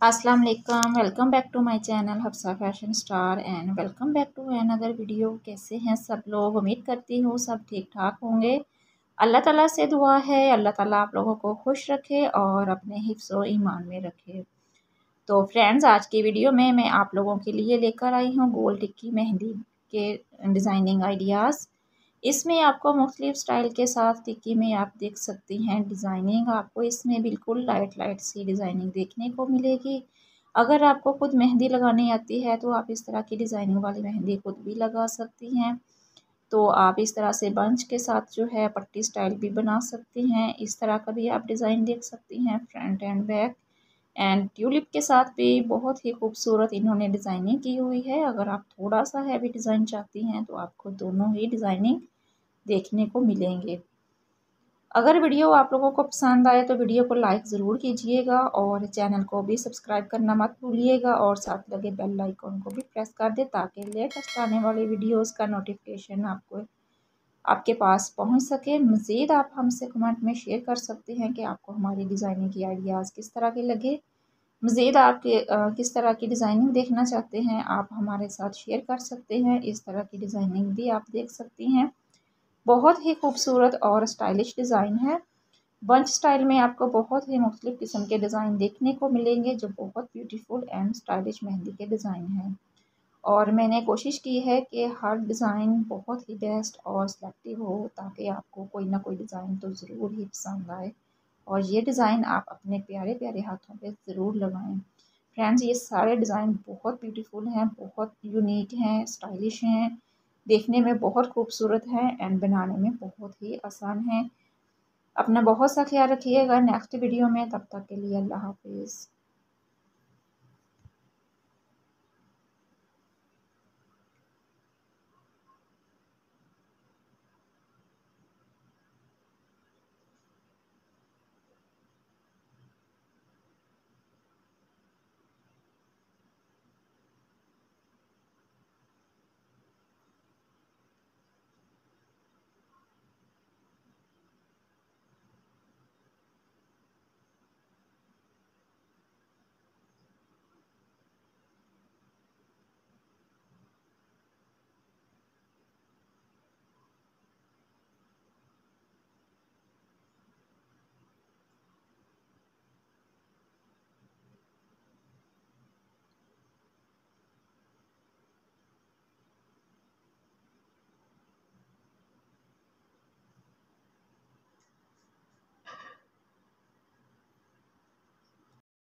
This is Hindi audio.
अस्सलाम वालेकुम welcome back to my channel Hafsa fashion star and welcome back to another video कैसे हैं सब लोग? उम्मीद करती हूँ सब ठीक ठाक होंगे। अल्लाह ताला से दुआ है, अल्लाह ताला आप लोगों को खुश रखे और अपने हिफ्स ईमान में रखे। तो फ्रेंड्स आज की वीडियो में मैं आप लोगों के लिए लेकर आई हूँ गोल टिक्की मेहंदी के डिज़ाइनिंग आइडियाज़ इसमें आपको मुख्तलिफ़ स्टाइल के साथ टिक्की में आप देख सकती हैं डिज़ाइनिंग। आपको इसमें बिल्कुल लाइट लाइट सी डिज़ाइनिंग देखने को मिलेगी। अगर आपको खुद मेहंदी लगानी आती है तो आप इस तरह की डिज़ाइनिंग वाली मेहंदी खुद भी लगा सकती हैं। तो आप इस तरह से बंच के साथ जो है, पट्टी स्टाइल भी बना सकती हैं। इस तरह का भी आप डिज़ाइन देख सकती हैं, front and back. And tulip के साथ भी बहुत ही खूबसूरत इन्होंने डिज़ाइनिंग की हुई है। अगर आप थोड़ा सा हैवी डिज़ाइन चाहती हैं तो आपको दोनों ही डिज़ाइनिंग देखने को मिलेंगे। अगर वीडियो आप लोगों को पसंद आए तो वीडियो को लाइक ज़रूर कीजिएगा और चैनल को भी सब्सक्राइब करना मत भूलिएगा और साथ लगे बेल आइकॉन को भी प्रेस कर दे ताकि लेटेस्ट आने वाली वीडियोस का नोटिफिकेशन आपको आपके पास पहुँच सके, मज़ीद आप हमसे कमेंट में शेयर कर सकते हैं कि आपको हमारी डिज़ाइनिंग की आइडियाज़ किस तरह के लगे। मज़ीद आप किस तरह की डिज़ाइनिंग देखना चाहते हैं, आप हमारे साथ शेयर कर सकते हैं, इस तरह की डिज़ाइनिंग भी आप देख सकती हैं। बहुत ही खूबसूरत और स्टाइलिश डिज़ाइन है। बंच स्टाइल में आपको बहुत ही मुख्तलिफ़ किस्म के डिज़ाइन देखने को मिलेंगे, जो बहुत ब्यूटीफुल एंड स्टाइलिश मेहंदी के डिज़ाइन हैं। और मैंने कोशिश की है कि हर डिज़ाइन बहुत ही बेस्ट और सिलेक्टिव हो, ताकि आपको कोई ना कोई डिज़ाइन तो ज़रूर ही पसंद आए। और ये डिज़ाइन आप अपने प्यारे प्यारे हाथों पे ज़रूर लगाएँ। फ्रेंड्स ये सारे डिज़ाइन बहुत ब्यूटीफुल हैं, बहुत यूनिक हैं स्टाइलिश हैं, देखने में बहुत खूबसूरत हैं एंड बनाने में बहुत ही आसान है। अपना बहुत सा ख्याल रखिएगा नेक्स्ट वीडियो में, तब तक के लिए अल्लाह हाफिज़।